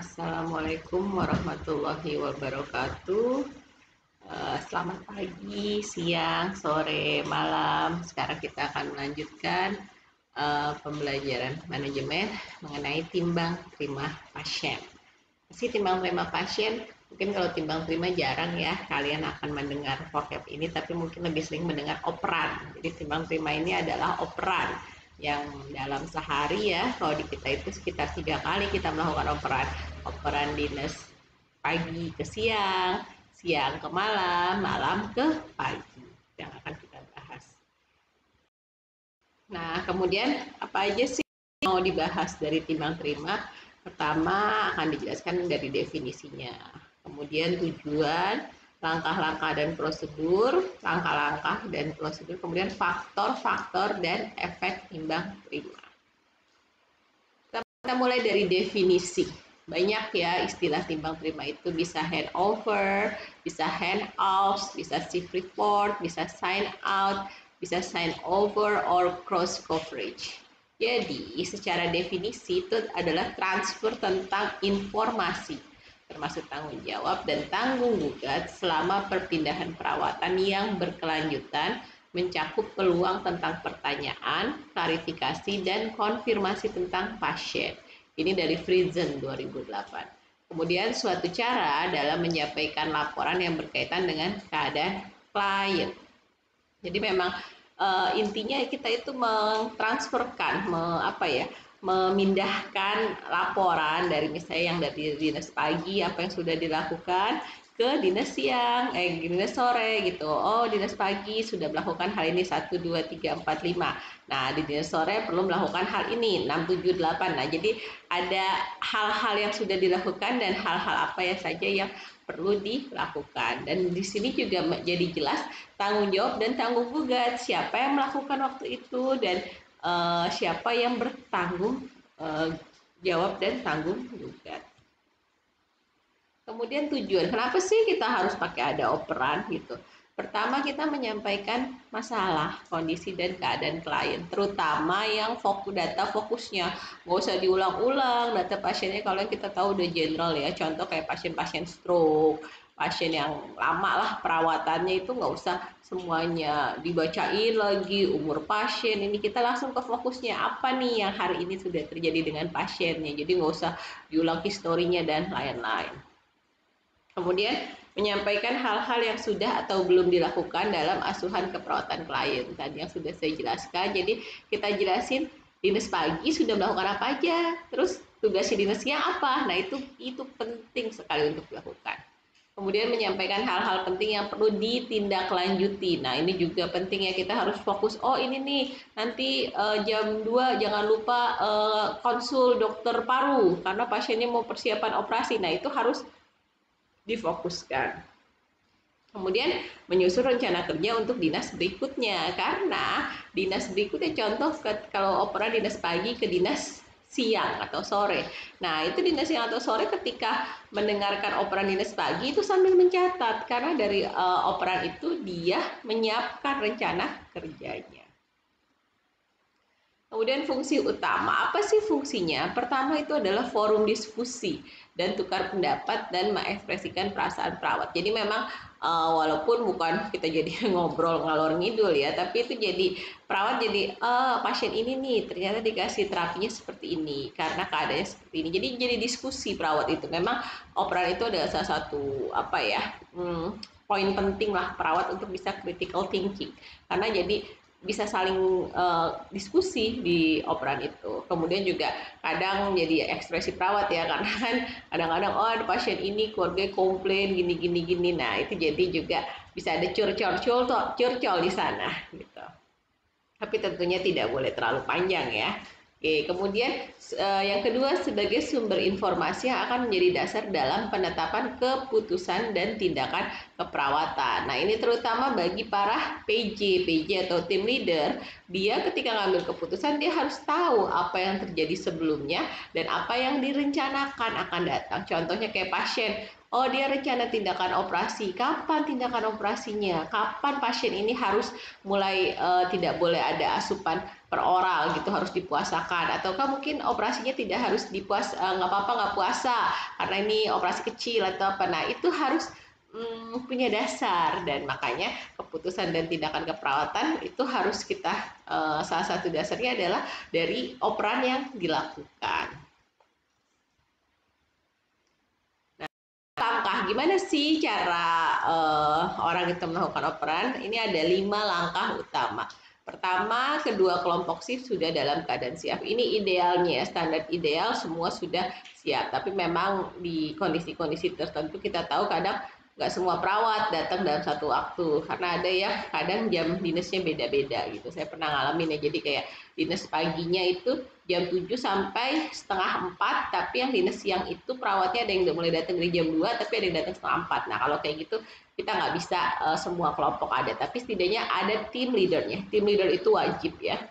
Assalamualaikum warahmatullahi wabarakatuh. Eh, selamat pagi, siang, sore, malam. Sekarang kita akan melanjutkan uh, pembelajaran manajemen mengenai timbang terima pasien. Si timbang terima pasien, mungkin kalau timbang terima jarang ya kalian akan mendengar vocab ini, tapi mungkin lebih sering mendengar operan. Jadi timbang terima ini adalah operan yang dalam sehari ya kalau di kita itu sekitar tiga kali kita melakukan operan operan dinas pagi ke siang siang ke malam malam ke pagi yang akan kita bahas nah kemudian apa aja sih mau dibahas dari timbang terima pertama akan dijelaskan dari definisinya kemudian tujuan langkah-langkah dan prosedur, langkah-langkah dan prosedur, kemudian faktor-faktor dan efek timbang terima. Kita mulai dari definisi. Banyak ya istilah timbang terima itu bisa hand over, bisa hand off, bisa shift report, bisa sign out, bisa sign over or cross coverage. Jadi, secara definisi itu adalah transfer tentang informasi termasuk tanggung jawab dan tanggung gugat selama perpindahan perawatan yang berkelanjutan mencakup peluang tentang pertanyaan, klarifikasi, dan konfirmasi tentang pasien. Ini dari Friesen 2008. Kemudian suatu cara dalam menyampaikan laporan yang berkaitan dengan keadaan klien. Jadi memang uh, intinya kita itu mentransferkan, me, apa ya, memindahkan laporan dari misalnya yang dari dinas pagi apa yang sudah dilakukan ke dinas siang, eh dinas sore gitu. Oh, dinas pagi sudah melakukan hal ini 1 2 3 4 5. Nah, di dinas sore perlu melakukan hal ini 6 7 8. Nah, jadi ada hal-hal yang sudah dilakukan dan hal-hal apa ya saja yang perlu dilakukan. Dan di sini juga jadi jelas tanggung jawab dan tanggung gugat siapa yang melakukan waktu itu dan uh, siapa yang bertanggung uh, jawab dan tanggung gugat. Kemudian tujuan, kenapa sih kita harus pakai ada operan gitu? Pertama kita menyampaikan masalah, kondisi dan keadaan klien, terutama yang fokus data fokusnya, nggak usah diulang-ulang data pasiennya kalau kita tahu udah general ya, contoh kayak pasien-pasien stroke, pasien yang lama lah perawatannya itu nggak usah semuanya dibacain lagi umur pasien. Ini kita langsung ke fokusnya apa nih yang hari ini sudah terjadi dengan pasiennya? Jadi nggak usah diulang historinya dan lain-lain kemudian menyampaikan hal-hal yang sudah atau belum dilakukan dalam asuhan keperawatan klien tadi yang sudah saya jelaskan jadi kita jelasin dinas pagi sudah melakukan apa aja terus tugasnya dinas siang apa nah itu itu penting sekali untuk dilakukan Kemudian menyampaikan hal-hal penting yang perlu ditindaklanjuti. Nah, ini juga penting ya kita harus fokus. Oh, ini nih nanti uh, jam 2 jangan lupa uh, konsul dokter paru karena pasiennya mau persiapan operasi. Nah, itu harus difokuskan. Kemudian menyusun rencana kerja untuk dinas berikutnya karena dinas berikutnya contoh kalau operan dinas pagi ke dinas siang atau sore. Nah, itu dinas siang atau sore ketika mendengarkan operan dinas pagi itu sambil mencatat karena dari uh, operan itu dia menyiapkan rencana kerjanya. Kemudian fungsi utama, apa sih fungsinya? Pertama itu adalah forum diskusi dan tukar pendapat dan mengekspresikan perasaan perawat. Jadi memang uh, walaupun bukan kita jadi ngobrol ngalor ngidul ya tapi itu jadi perawat jadi uh, pasien ini nih ternyata dikasih terapinya seperti ini karena keadaannya seperti ini. Jadi jadi diskusi perawat itu. Memang operan itu adalah salah satu apa ya hmm, poin penting lah perawat untuk bisa critical thinking. Karena jadi bisa saling uh, diskusi di operan itu. Kemudian juga kadang jadi ekspresi perawat ya karena kan kadang-kadang oh ada pasien ini keluarga komplain gini gini gini. Nah, itu jadi juga bisa ada curcol curcol di sana gitu. Tapi tentunya tidak boleh terlalu panjang ya. Oke, kemudian uh, yang kedua sebagai sumber informasi yang akan menjadi dasar dalam penetapan keputusan dan tindakan keperawatan. Nah, ini terutama bagi para PJ, PJ atau tim leader, dia ketika ngambil keputusan dia harus tahu apa yang terjadi sebelumnya dan apa yang direncanakan akan datang. Contohnya kayak pasien, Oh, dia rencana tindakan operasi. Kapan tindakan operasinya? Kapan pasien ini harus mulai uh, tidak boleh ada asupan per oral gitu harus dipuasakan ataukah mungkin operasinya tidak harus dipuas uh, nggak apa-apa nggak puasa karena ini operasi kecil atau apa. Nah, itu harus hmm, punya dasar dan makanya keputusan dan tindakan keperawatan itu harus kita uh, salah satu dasarnya adalah dari operan yang dilakukan. Langkah gimana sih cara uh, orang itu melakukan operan? Ini ada lima langkah utama. Pertama, kedua kelompok shift sudah dalam keadaan siap. Ini idealnya, standar ideal semua sudah siap. Tapi memang di kondisi-kondisi tertentu kita tahu kadang nggak semua perawat datang dalam satu waktu karena ada yang kadang jam dinasnya beda-beda gitu saya pernah ngalamin ya jadi kayak dinas paginya itu jam 7 sampai setengah 4 tapi yang dinas siang itu perawatnya ada yang mulai datang dari jam 2 tapi ada yang datang setengah 4 nah kalau kayak gitu kita nggak bisa uh, semua kelompok ada tapi setidaknya ada tim leadernya tim leader itu wajib ya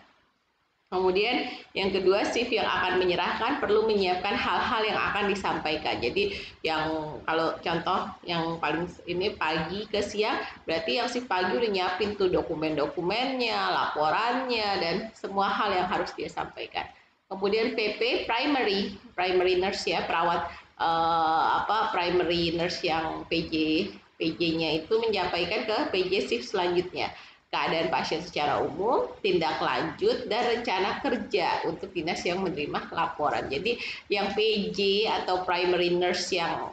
Kemudian yang kedua shift yang akan menyerahkan perlu menyiapkan hal-hal yang akan disampaikan. Jadi yang kalau contoh yang paling ini pagi ke siang berarti yang shift pagi udah nyiapin tuh dokumen-dokumennya, laporannya dan semua hal yang harus dia sampaikan. Kemudian PP primary, primary nurse ya perawat eh, apa primary nurse yang PJ PJ-nya itu menyampaikan ke PJ shift selanjutnya keadaan pasien secara umum, tindak lanjut, dan rencana kerja untuk dinas yang menerima laporan. Jadi yang PJ atau primary nurse yang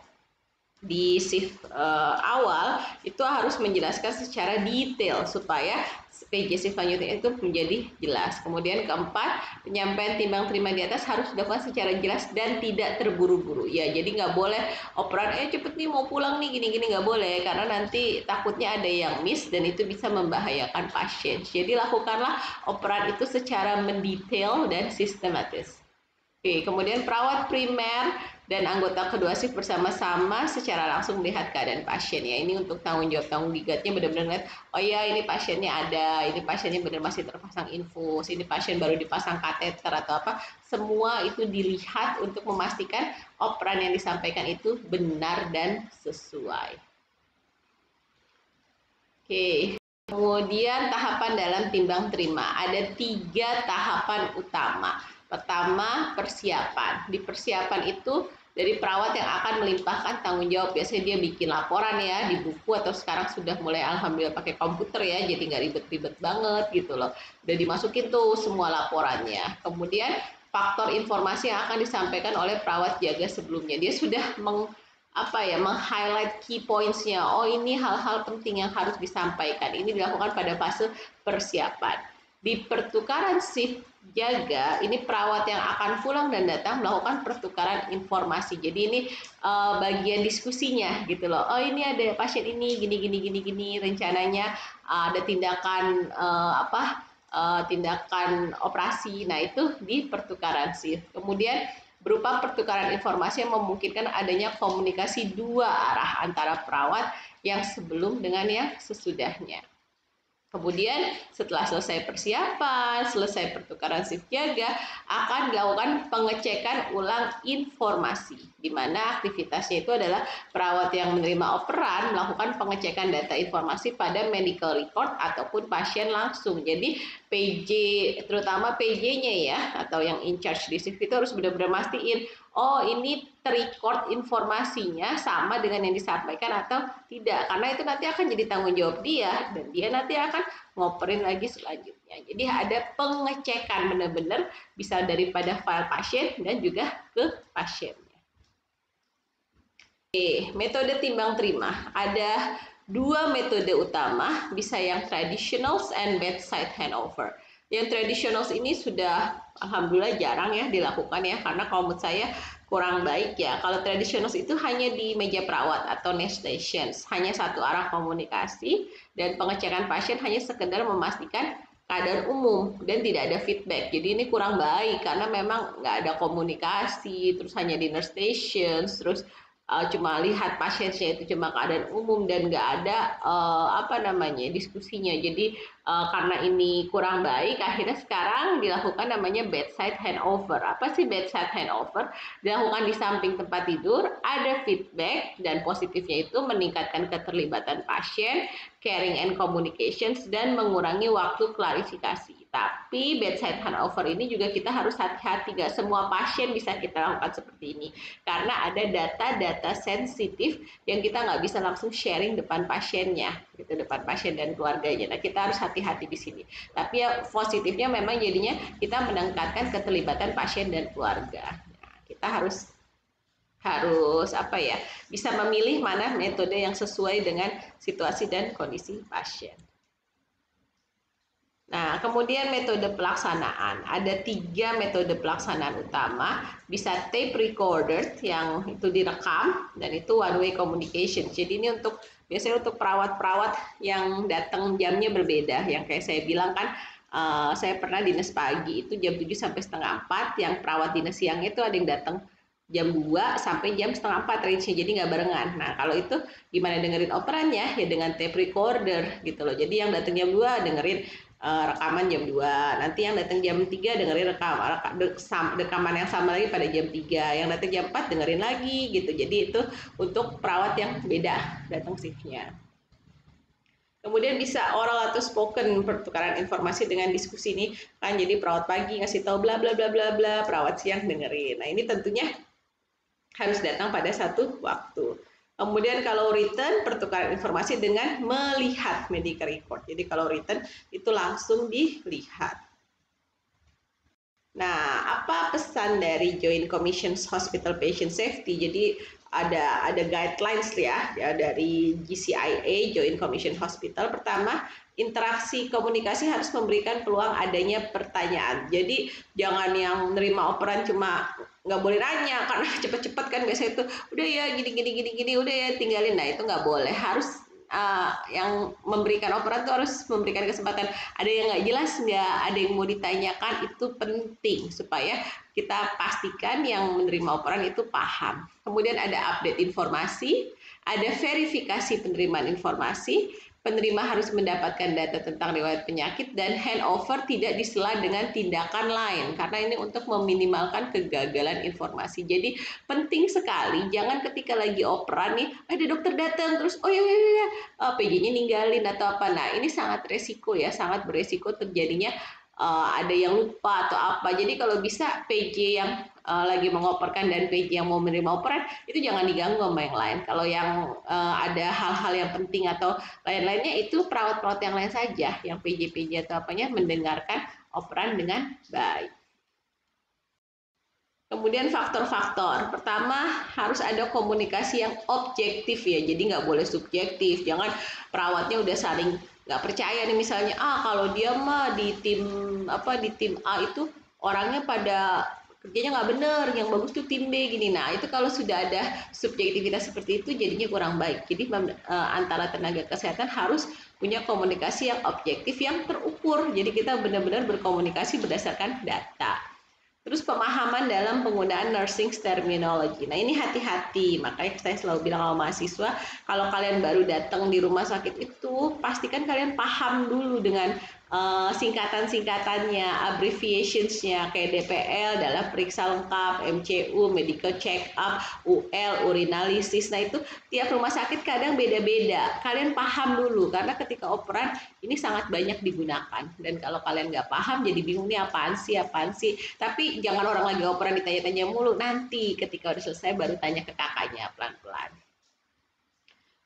di shift uh, awal itu harus menjelaskan secara detail supaya PJ selanjutnya itu menjadi jelas. Kemudian keempat, penyampaian timbang terima di atas harus dilakukan secara jelas dan tidak terburu-buru. Ya, jadi nggak boleh operan, eh cepet nih mau pulang nih gini-gini nggak boleh karena nanti takutnya ada yang miss dan itu bisa membahayakan pasien. Jadi lakukanlah operan itu secara mendetail dan sistematis. Oke, kemudian perawat primer dan anggota kedua shift bersama-sama secara langsung melihat keadaan pasien ya. Ini untuk tanggung jawab tanggung gigatnya benar-benar lihat, oh ya ini pasiennya ada, ini pasiennya benar masih terpasang infus, ini pasien baru dipasang kateter atau apa. Semua itu dilihat untuk memastikan operan yang disampaikan itu benar dan sesuai. Oke. Kemudian tahapan dalam timbang terima. Ada tiga tahapan utama. Pertama, persiapan. Di persiapan itu dari perawat yang akan melimpahkan tanggung jawab. Biasanya dia bikin laporan ya di buku atau sekarang sudah mulai alhamdulillah pakai komputer ya, jadi nggak ribet-ribet banget gitu loh. Udah dimasukin tuh semua laporannya. Kemudian faktor informasi yang akan disampaikan oleh perawat jaga sebelumnya. Dia sudah meng apa ya meng-highlight key points-nya. Oh, ini hal-hal penting yang harus disampaikan. Ini dilakukan pada fase persiapan. Di pertukaran shift jaga ini perawat yang akan pulang dan datang melakukan pertukaran informasi. Jadi ini uh, bagian diskusinya gitu loh. Oh ini ada pasien ini gini gini gini gini rencananya uh, ada tindakan uh, apa uh, tindakan operasi. Nah itu di pertukaran sih. Kemudian berupa pertukaran informasi yang memungkinkan adanya komunikasi dua arah antara perawat yang sebelum dengan yang sesudahnya. Kemudian setelah selesai persiapan, selesai pertukaran shift jaga, akan dilakukan pengecekan ulang informasi, di mana aktivitasnya itu adalah perawat yang menerima operan melakukan pengecekan data informasi pada medical record ataupun pasien langsung. Jadi PJ, terutama PJ-nya ya, atau yang in charge di shift itu harus benar-benar mastiin oh ini terrecord informasinya sama dengan yang disampaikan atau tidak. Karena itu nanti akan jadi tanggung jawab dia dan dia nanti akan ngoperin lagi selanjutnya. Jadi ada pengecekan benar-benar bisa daripada file pasien dan juga ke pasiennya. Oke metode timbang terima. Ada dua metode utama bisa yang traditional and bedside handover yang tradisional ini sudah alhamdulillah jarang ya dilakukan ya karena kalau menurut saya kurang baik ya. Kalau tradisional itu hanya di meja perawat atau nest stations, hanya satu arah komunikasi dan pengecekan pasien hanya sekedar memastikan keadaan umum dan tidak ada feedback. Jadi ini kurang baik karena memang nggak ada komunikasi, terus hanya di nurse stations, terus uh, cuma lihat pasiennya itu cuma keadaan umum dan nggak ada uh, apa namanya diskusinya. Jadi uh, karena ini kurang baik, akhirnya sekarang dilakukan namanya bedside handover. Apa sih bedside handover? Dilakukan di samping tempat tidur, ada feedback dan positifnya itu meningkatkan keterlibatan pasien, caring and communications dan mengurangi waktu klarifikasi. Tapi bedside handover ini juga kita harus hati-hati, gak semua pasien bisa kita lakukan seperti ini. Karena ada data-data sensitif yang kita nggak bisa langsung sharing depan pasiennya, gitu depan pasien dan keluarganya. Nah kita harus hati-hati di sini. Tapi ya positifnya memang jadinya kita meningkatkan keterlibatan pasien dan keluarga. Nah, kita harus harus apa ya bisa memilih mana metode yang sesuai dengan situasi dan kondisi pasien. Nah, kemudian metode pelaksanaan. Ada tiga metode pelaksanaan utama. Bisa tape recorder yang itu direkam dan itu one way communication. Jadi ini untuk biasanya untuk perawat-perawat yang datang jamnya berbeda. Yang kayak saya bilang kan, uh, saya pernah dinas pagi itu jam 7 sampai setengah 4. Yang perawat dinas siang itu ada yang datang jam 2 sampai jam setengah 4 range jadi nggak barengan. Nah kalau itu gimana dengerin operannya ya dengan tape recorder gitu loh. Jadi yang datang jam 2 dengerin uh, rekaman jam 2 nanti yang datang jam 3 dengerin rekam, rekaman yang sama lagi pada jam 3 yang datang jam 4 dengerin lagi gitu jadi itu untuk perawat yang beda datang shiftnya Kemudian bisa oral atau spoken pertukaran informasi dengan diskusi ini kan jadi perawat pagi ngasih tahu bla bla bla bla bla perawat siang dengerin. Nah ini tentunya harus datang pada satu waktu. Kemudian kalau written pertukaran informasi dengan melihat medical record. Jadi kalau written itu langsung dilihat. Nah, apa pesan dari Joint Commission Hospital Patient Safety? Jadi ada ada guidelines ya, ya dari GCIA Joint Commission Hospital. Pertama, interaksi komunikasi harus memberikan peluang adanya pertanyaan. Jadi jangan yang menerima operan cuma nggak boleh nanya karena cepet-cepet kan biasanya itu udah ya gini gini gini gini udah ya tinggalin. Nah itu nggak boleh. Harus uh, yang memberikan operan itu harus memberikan kesempatan. Ada yang nggak jelas nggak ada yang mau ditanyakan itu penting supaya kita pastikan yang menerima operan itu paham. Kemudian ada update informasi ada verifikasi penerimaan informasi penerima harus mendapatkan data tentang riwayat penyakit dan handover tidak disela dengan tindakan lain karena ini untuk meminimalkan kegagalan informasi. Jadi penting sekali jangan ketika lagi operan nih ada dokter datang terus oh ya ya ya, ya uh, PJ-nya ninggalin atau apa. Nah, ini sangat resiko ya, sangat beresiko terjadinya uh, ada yang lupa atau apa. Jadi kalau bisa PJ yang uh, lagi mengoperkan dan PJ yang mau menerima operan itu jangan diganggu sama yang lain. Kalau yang uh, ada hal-hal yang penting atau lain-lainnya itu perawat-perawat yang lain saja yang PJ-PJ atau apanya mendengarkan operan dengan baik. Kemudian faktor-faktor. Pertama harus ada komunikasi yang objektif ya, jadi nggak boleh subjektif. Jangan perawatnya udah saling nggak percaya nih misalnya, ah kalau dia mah di tim apa di tim A itu orangnya pada kerjanya nggak bener, yang bagus tuh tim B gini. Nah itu kalau sudah ada subjektivitas seperti itu jadinya kurang baik. Jadi uh, antara tenaga kesehatan harus punya komunikasi yang objektif, yang terukur. Jadi kita benar-benar berkomunikasi berdasarkan data. Terus pemahaman dalam penggunaan nursing terminology. Nah ini hati-hati, makanya saya selalu bilang sama mahasiswa, kalau kalian baru datang di rumah sakit itu, pastikan kalian paham dulu dengan uh, singkatan-singkatannya, abbreviationsnya kayak DPL adalah periksa lengkap, MCU, medical check up, UL, urinalisis. Nah itu tiap rumah sakit kadang beda-beda. Kalian paham dulu karena ketika operan ini sangat banyak digunakan. Dan kalau kalian nggak paham jadi bingung nih apaan sih, apaan sih. Tapi jangan orang lagi operan ditanya-tanya mulu. Nanti ketika udah selesai baru tanya ke kakaknya pelan-pelan.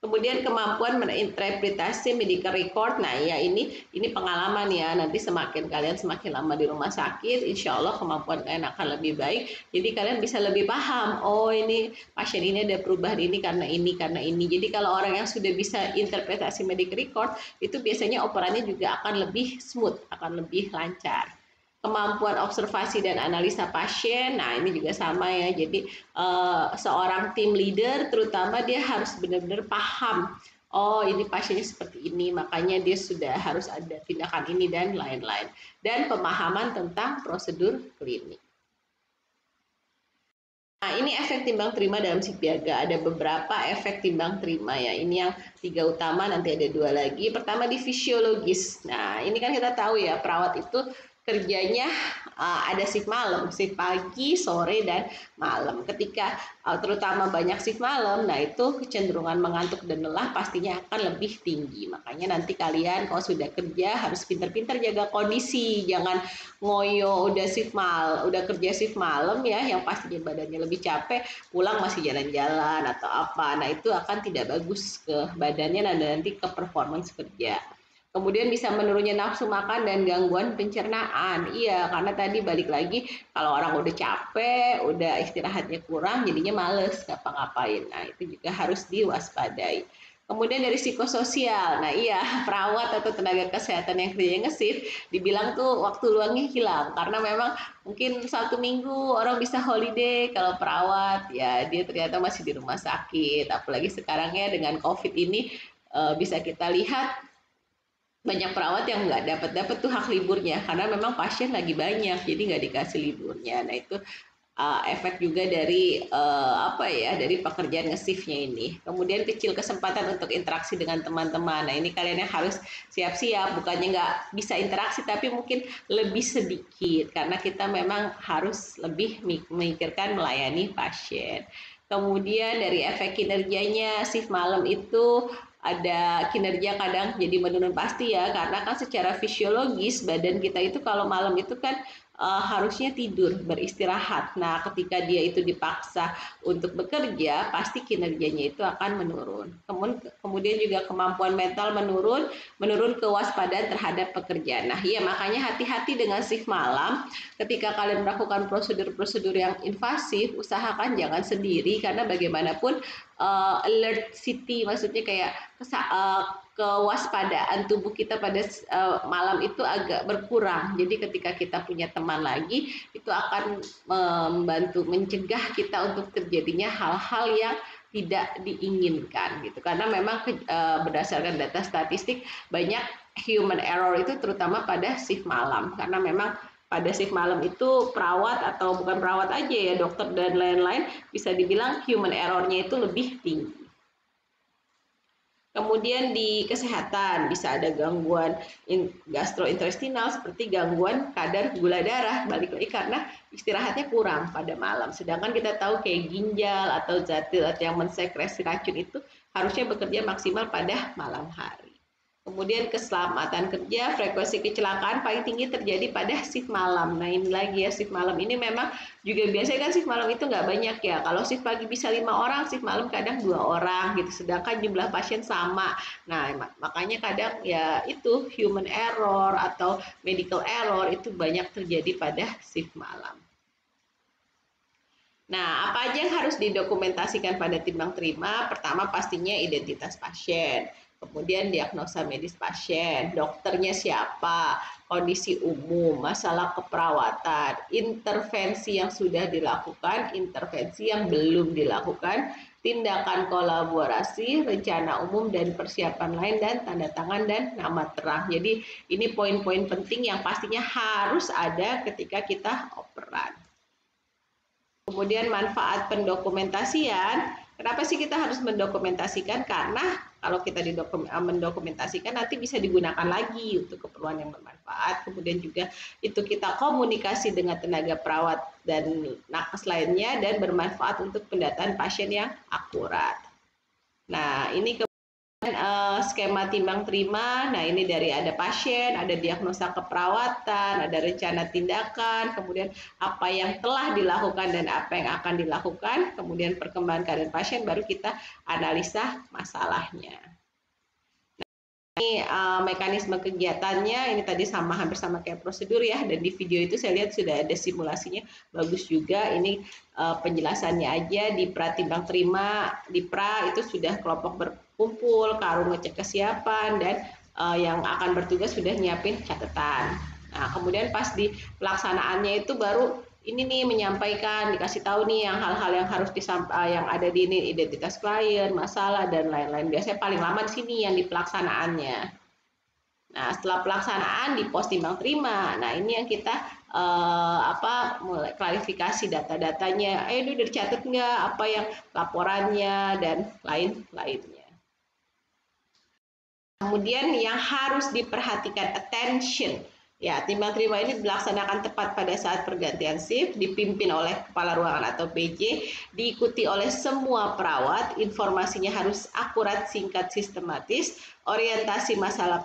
Kemudian kemampuan menginterpretasi medical record. Nah, ya ini ini pengalaman ya. Nanti semakin kalian semakin lama di rumah sakit, insya Allah kemampuan kalian akan lebih baik. Jadi kalian bisa lebih paham. Oh, ini pasien ini ada perubahan ini karena ini karena ini. Jadi kalau orang yang sudah bisa interpretasi medical record, itu biasanya operannya juga akan lebih smooth, akan lebih lancar kemampuan observasi dan analisa pasien. Nah, ini juga sama ya. Jadi uh, seorang tim leader terutama dia harus benar-benar paham oh ini pasiennya seperti ini, makanya dia sudah harus ada tindakan ini dan lain-lain. Dan pemahaman tentang prosedur klinik. Nah, ini efek timbang terima dalam Sipiaga. Ada beberapa efek timbang terima ya. Ini yang tiga utama, nanti ada dua lagi. Pertama di fisiologis. Nah, ini kan kita tahu ya, perawat itu kerjanya uh, ada shift malam, shift pagi, sore dan malam. Ketika uh, terutama banyak shift malam, nah itu kecenderungan mengantuk dan lelah pastinya akan lebih tinggi. Makanya nanti kalian kalau sudah kerja harus pintar-pintar jaga kondisi, jangan ngoyo udah shift mal, udah kerja shift malam ya, yang pastinya badannya lebih capek, pulang masih jalan-jalan atau apa. Nah itu akan tidak bagus ke badannya dan nanti ke performance kerja. Kemudian bisa menurunnya nafsu makan dan gangguan pencernaan. Iya, karena tadi balik lagi kalau orang udah capek, udah istirahatnya kurang, jadinya males ngapa-ngapain. Nah, itu juga harus diwaspadai. Kemudian dari psikososial, nah iya perawat atau tenaga kesehatan yang kerjanya ngesif, dibilang tuh waktu luangnya hilang karena memang mungkin satu minggu orang bisa holiday kalau perawat ya dia ternyata masih di rumah sakit, apalagi sekarangnya dengan covid ini eh, bisa kita lihat banyak perawat yang nggak dapat dapat tuh hak liburnya karena memang pasien lagi banyak jadi nggak dikasih liburnya. Nah itu uh, efek juga dari uh, apa ya dari pekerjaan ngesifnya ini. Kemudian kecil kesempatan untuk interaksi dengan teman-teman. Nah ini kalian yang harus siap-siap bukannya nggak bisa interaksi tapi mungkin lebih sedikit karena kita memang harus lebih memikirkan melayani pasien kemudian dari efek kinerjanya shift malam itu ada kinerja kadang jadi menurun pasti ya karena kan secara fisiologis badan kita itu kalau malam itu kan uh, harusnya tidur, beristirahat. Nah, ketika dia itu dipaksa untuk bekerja, pasti kinerjanya itu akan menurun. Kemudian juga kemampuan mental menurun, menurun kewaspadaan terhadap pekerjaan. Nah, iya makanya hati-hati dengan shift malam. Ketika kalian melakukan prosedur-prosedur yang invasif, usahakan jangan sendiri karena bagaimanapun uh, alert city maksudnya kayak uh, kewaspadaan tubuh kita pada uh, malam itu agak berkurang. Jadi ketika kita punya teman lagi itu akan membantu mencegah kita untuk terjadinya hal-hal yang tidak diinginkan gitu. Karena memang uh, berdasarkan data statistik banyak human error itu terutama pada shift malam karena memang pada shift malam itu perawat atau bukan perawat aja ya dokter dan lain-lain bisa dibilang human errornya itu lebih tinggi. Kemudian di kesehatan bisa ada gangguan gastrointestinal seperti gangguan kadar gula darah balik lagi karena istirahatnya kurang pada malam. Sedangkan kita tahu kayak ginjal atau zat yang mensekresi racun itu harusnya bekerja maksimal pada malam hari. Kemudian keselamatan kerja, frekuensi kecelakaan paling tinggi terjadi pada shift malam. Nah ini lagi ya shift malam ini memang juga biasanya kan shift malam itu nggak banyak ya. Kalau shift pagi bisa lima orang, shift malam kadang dua orang gitu. Sedangkan jumlah pasien sama. Nah makanya kadang ya itu human error atau medical error itu banyak terjadi pada shift malam. Nah, apa aja yang harus didokumentasikan pada timbang terima? Pertama pastinya identitas pasien kemudian diagnosa medis pasien, dokternya siapa, kondisi umum, masalah keperawatan, intervensi yang sudah dilakukan, intervensi yang belum dilakukan, tindakan kolaborasi, rencana umum dan persiapan lain dan tanda tangan dan nama terang. Jadi ini poin-poin penting yang pastinya harus ada ketika kita operan. Kemudian manfaat pendokumentasian, kenapa sih kita harus mendokumentasikan? Karena kalau kita eh, mendokumentasikan nanti bisa digunakan lagi untuk keperluan yang bermanfaat. Kemudian juga itu kita komunikasi dengan tenaga perawat dan nakes lainnya dan bermanfaat untuk pendataan pasien yang akurat. Nah, ini ke uh, skema timbang terima. Nah, ini dari ada pasien, ada diagnosa keperawatan, ada rencana tindakan, kemudian apa yang telah dilakukan dan apa yang akan dilakukan, kemudian perkembangan keadaan pasien baru kita analisa masalahnya ini uh, mekanisme kegiatannya ini tadi sama hampir sama kayak prosedur ya dan di video itu saya lihat sudah ada simulasinya bagus juga ini uh, penjelasannya aja di pratimbang terima di pra itu sudah kelompok berkumpul karung ngecek kesiapan dan uh, yang akan bertugas sudah nyiapin catatan. Nah kemudian pas di pelaksanaannya itu baru ini nih menyampaikan dikasih tahu nih yang hal-hal yang harus disampaikan yang ada di ini identitas klien masalah dan lain-lain. Biasanya paling lama di sini yang di pelaksanaannya. Nah setelah pelaksanaan di pos timbang terima. Nah ini yang kita uh, apa mulai klarifikasi data-datanya. Eh udah dicatat nggak? Apa yang laporannya dan lain-lainnya kemudian yang harus diperhatikan attention Ya, timbang terima ini dilaksanakan tepat pada saat pergantian shift, dipimpin oleh kepala ruangan atau PJ, diikuti oleh semua perawat, informasinya harus akurat, singkat, sistematis, orientasi masalah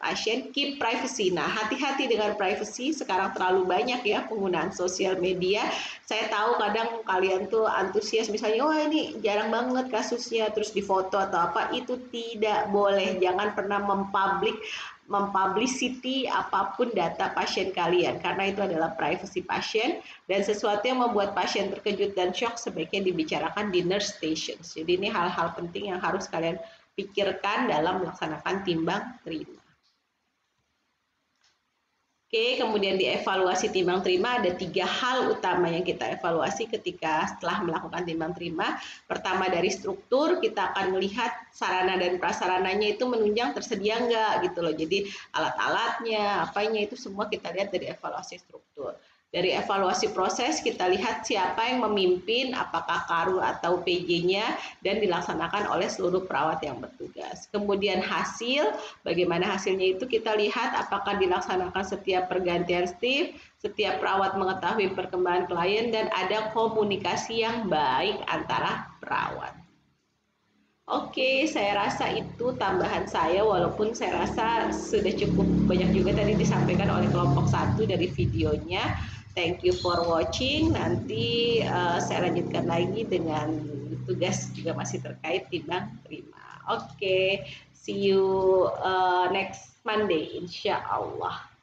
pasien, keep privacy. Nah, hati-hati dengan privacy, sekarang terlalu banyak ya penggunaan sosial media. Saya tahu kadang kalian tuh antusias misalnya, wah ini jarang banget kasusnya, terus difoto atau apa, itu tidak boleh. Jangan pernah mempublik mempublicity apa pun data pasien kalian karena itu adalah privacy pasien dan sesuatu yang membuat pasien terkejut dan shock sebaiknya dibicarakan di nurse stations. Jadi ini hal-hal penting yang harus kalian pikirkan dalam melaksanakan timbang terima. Oke, kemudian dievaluasi timbang terima ada tiga hal utama yang kita evaluasi ketika setelah melakukan timbang terima. Pertama dari struktur, kita akan melihat sarana dan prasarananya itu menunjang tersedia enggak gitu loh. Jadi alat-alatnya, apanya itu semua kita lihat dari evaluasi struktur. Dari evaluasi proses kita lihat siapa yang memimpin, apakah karu atau PJ-nya dan dilaksanakan oleh seluruh perawat yang bertugas. Kemudian hasil, bagaimana hasilnya itu kita lihat apakah dilaksanakan setiap pergantian shift, setiap perawat mengetahui perkembangan klien dan ada komunikasi yang baik antara perawat. Oke, saya rasa itu tambahan saya walaupun saya rasa sudah cukup banyak juga tadi disampaikan oleh kelompok satu dari videonya. Thank you for watching. Nanti uh, saya lanjutkan lagi dengan tugas juga masih terkait timbang terima. Oke, okay. see you uh, next Monday, insya Allah.